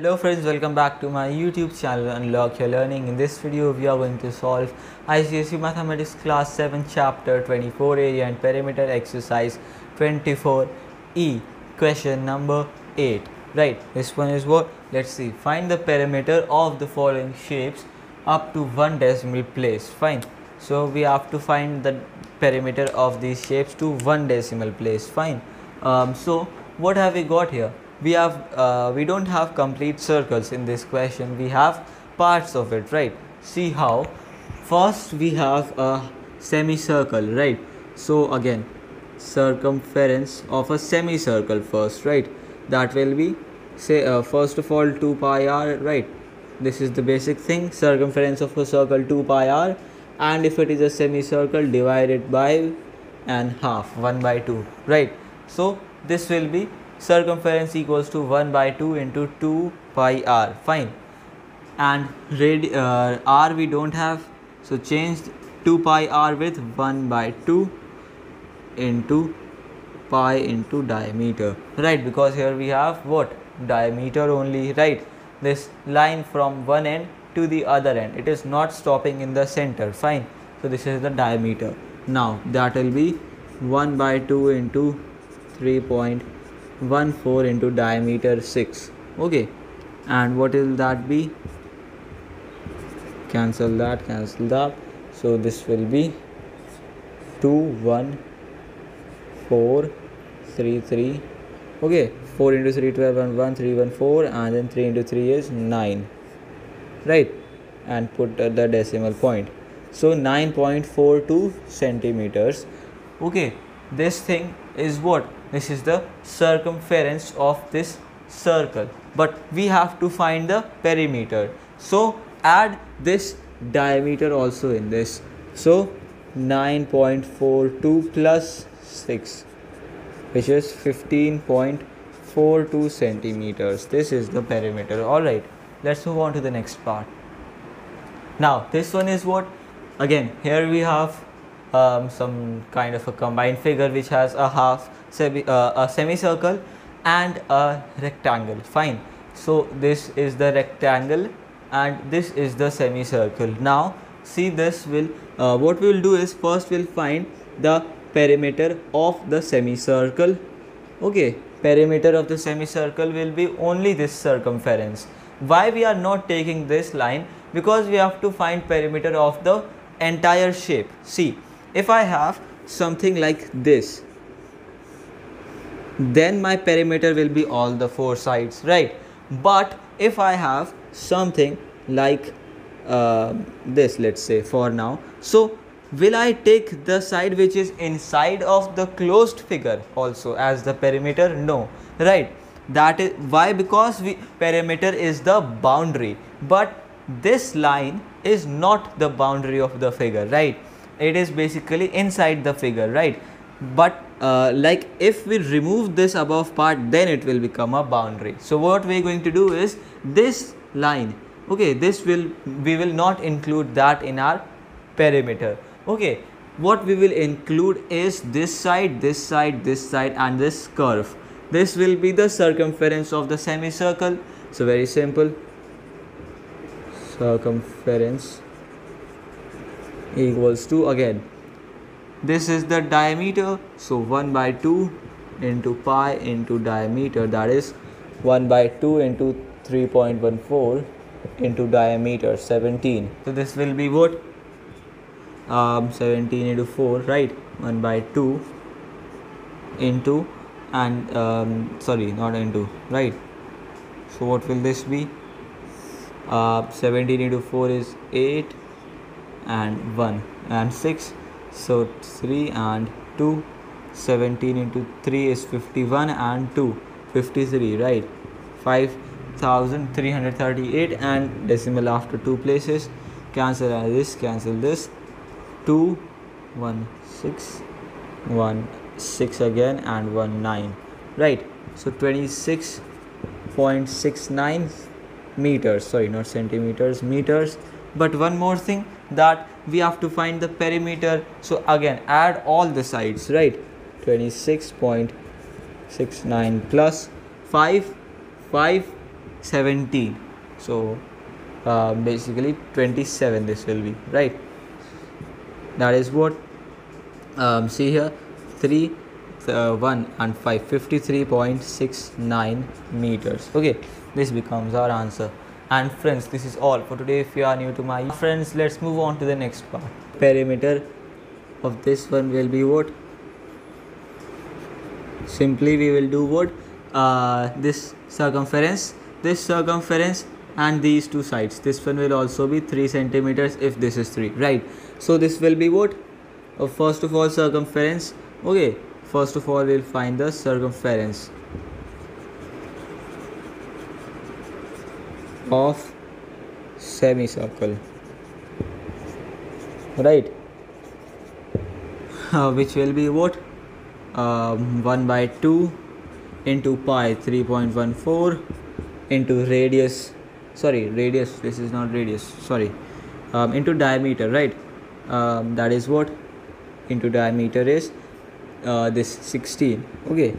Hello friends, welcome back to my YouTube channel Unlock Your Learning. In this video, we are going to solve ICSE Mathematics Class 7 Chapter 24 Area and Perimeter Exercise 24E. Question number 8. Right, this one is what? Let's see. Find the perimeter of the following shapes up to 1 decimal place. Fine. So we have to find the perimeter of these shapes to 1 decimal place. Fine. Um, so what have we got here? We have uh, we don't have complete circles in this question. We have parts of it right? See how first we have a semicircle right? So again circumference of a semicircle first right? That will be say uh, first of all 2 pi r right? This is the basic thing circumference of a circle 2 pi r. And if it is a semicircle divided by and half 1 by 2 right? So this will be circumference equals to 1 by 2 into 2 pi r. Fine. And radi uh, r we don't have. So change 2 pi r with 1 by 2 into pi into diameter. Right because here we have what? Diameter only right? This line from one end to the other end. It is not stopping in the center. Fine. So this is the diameter. Now that will be 1 by 2 into 3. 1 4 into diameter 6 okay. And what will that be? Cancel that cancel that. So this will be 2 1 4 3 3 okay. 4 into 3 12 and 1 3 1 4 and then 3 into 3 is 9 right? And put the decimal point. So 9.42 centimeters. Okay. This thing is what this is the circumference of this circle. But we have to find the perimeter. So add this diameter also in this. So 9.42 plus 6 which is 15.42 centimeters. This is the perimeter. All right let's move on to the next part. Now this one is what? Again here we have um, some kind of a combined figure which has a half semi, uh, a semicircle and a rectangle. Fine. So this is the rectangle and this is the semicircle. Now see this will uh, what we will do is first we'll find the perimeter of the semicircle. Okay. Perimeter of the semicircle will be only this circumference. Why we are not taking this line? Because we have to find perimeter of the entire shape. See if I have something like this then my perimeter will be all the four sides right? But if I have something like uh, this let's say for now so will I take the side which is inside of the closed figure also as the perimeter? No right? That is why? Because we perimeter is the boundary but this line is not the boundary of the figure right it is basically inside the figure right? But uh, like if we remove this above part then it will become a boundary. So what we are going to do is this line okay this will we will not include that in our perimeter. Okay what we will include is this side this side this side and this curve. This will be the circumference of the semicircle. So very simple. Circumference equals to again. This is the diameter. So 1 by 2 into pi into diameter that is 1 by 2 into 3.14 into diameter 17 so this will be what? Um, 17 into 4 right? 1 by 2 into and um, sorry not into right? So what will this be? Uh, 17 into 4 is 8 and 1 and 6 so 3 and 2 17 into 3 is 51 and 2 53 right? 5338 and decimal after two places. Cancel this cancel this. 2 1 6 1 6 again and 1 9 right? So 26.69 meters sorry not centimeters meters. But one more thing that we have to find the perimeter. So again add all the sides right? 26.69 plus 5 5 17 so uh, basically 27 this will be right? That is what um, see here 3 uh, 1 and 5 53.69 meters. Okay this becomes our answer and friends this is all for today. If you are new to my friends let's move on to the next part. Perimeter of this one will be what? Simply we will do what? Uh, this circumference this circumference and these two sides. This one will also be 3 centimeters if this is 3 right? So this will be what? Uh, first of all circumference. Okay first of all we'll find the circumference of semicircle. Right. Uh, which will be what? Um, 1 by 2 into pi 3.14 into radius sorry radius this is not radius sorry. Um, into diameter right? Um, that is what? Into diameter is uh, this 16 okay.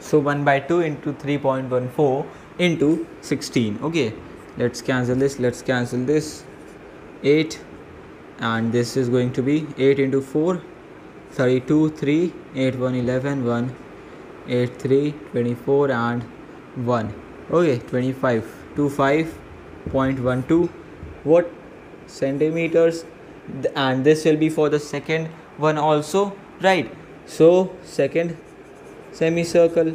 So 1 by 2 into 3.14 into 16 okay let's cancel this let's cancel this. 8 and this is going to be 8 into 4 32 3 8 1 11 1 8 3 24 and 1 okay 25 25.12 what centimeters? And this will be for the second one also right? So second semicircle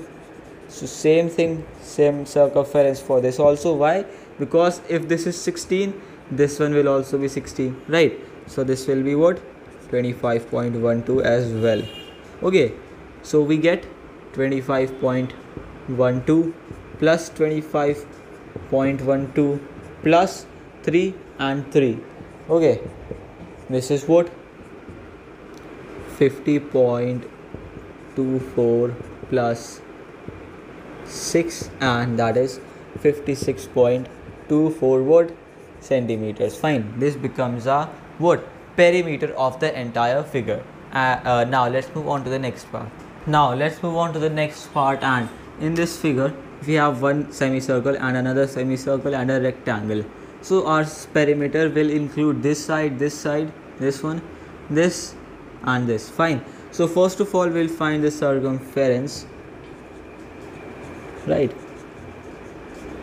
so same thing same circumference for this also. Why? Because if this is 16 this one will also be 16 right? So this will be what? 25.12 as well. Okay. So we get 25.12 plus 25.12 plus 3 and 3 okay. This is what? 50.24 plus 6 and that is 56.24 what centimeters. Fine this becomes a what perimeter of the entire figure. Uh, uh, now let's move on to the next part. Now let's move on to the next part and in this figure we have one semicircle and another semicircle and a rectangle. So our perimeter will include this side this side this one this and this. Fine. So first of all we'll find the circumference right.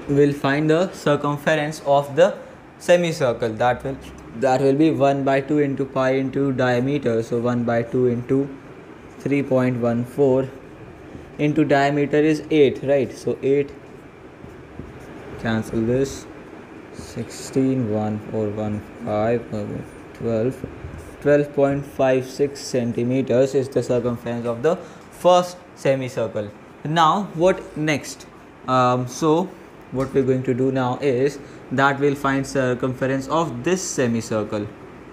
We'll find the circumference of the semicircle. That will that will be 1 by 2 into pi into diameter. So 1 by 2 into 3.14 into diameter is 8 right? So 8 cancel this. 16 1 4 1 5 uh, 12 12.56 centimeters is the circumference of the first semicircle now what next? Um, so what we're going to do now is that we'll find circumference of this semicircle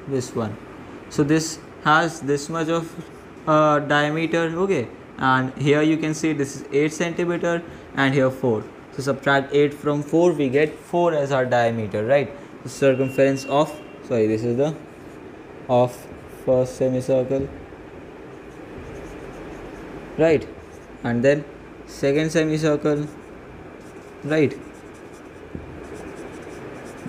this one. So this has this much of uh, diameter okay. And here you can see this is 8 centimeter and here 4 so subtract 8 from 4 we get 4 as our diameter right? The circumference of sorry this is the of first semicircle right? And then second semicircle right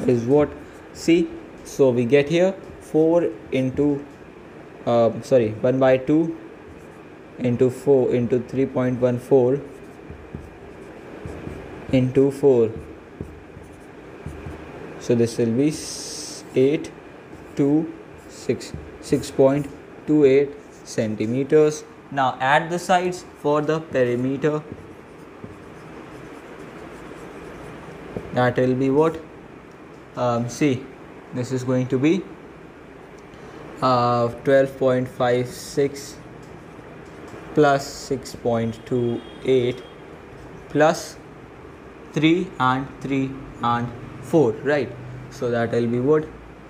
is what see so we get here 4 into uh, sorry 1 by 2 into 4 into 3.14 into 4 so this will be 8 to 6 6.28 centimeters now add the sides for the perimeter. That will be what? Um, see this is going to be uh, 12.56 plus 6.28 plus 3 and 3 and 4 right? So that will be what?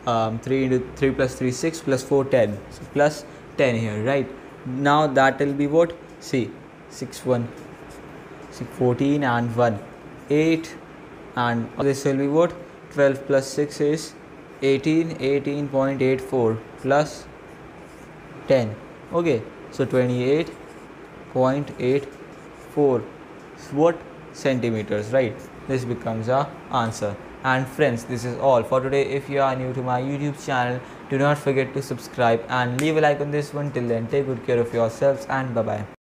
Um, 3 into 3 plus 3 6 plus 4 10 so plus 10 here right now that will be what? See 6 1 6 14 and 1 8 and this will be what? 12 plus 6 is 18 18.84 plus 10 okay so 28.84 what? Centimeters right? This becomes our answer and friends this is all for today. If you are new to my youtube channel do not forget to subscribe and leave a like on this one. Till then take good care of yourselves and bye bye